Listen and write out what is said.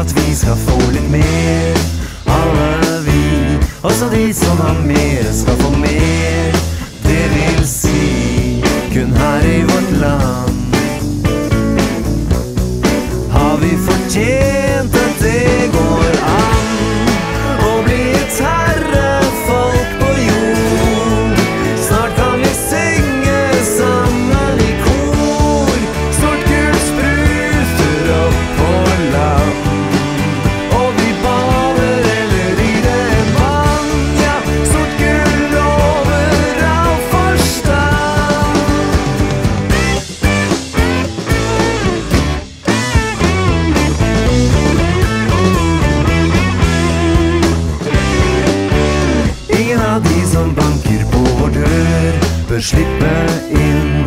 at vi skal få litt mer. Alle vi, også de som har mer, skal få mer. som banker på vår dør, bør slippe inn.